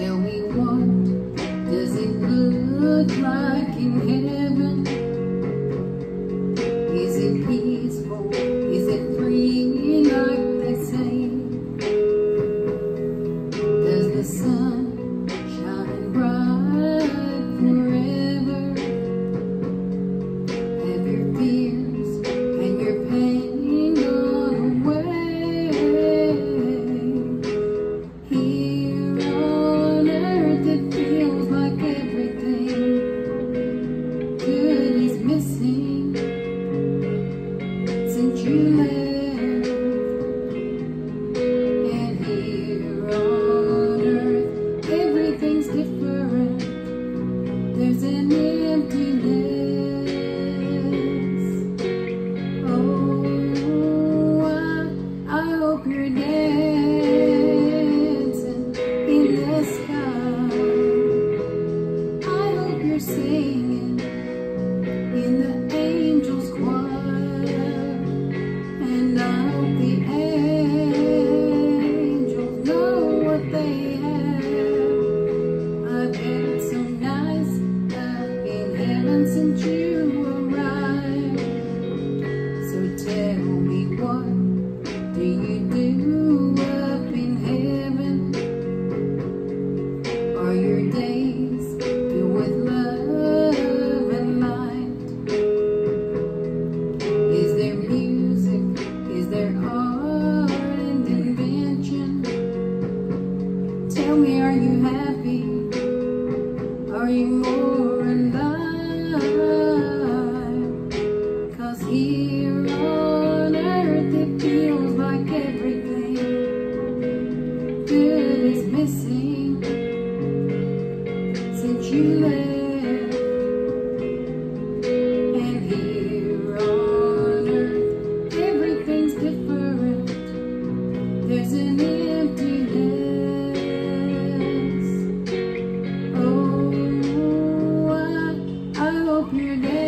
Tell me what does it look like in heaven? hope you're dancing in the sky. I hope you're singing. more in Cause here on earth it feels like everything Good is missing. Since you left hope your day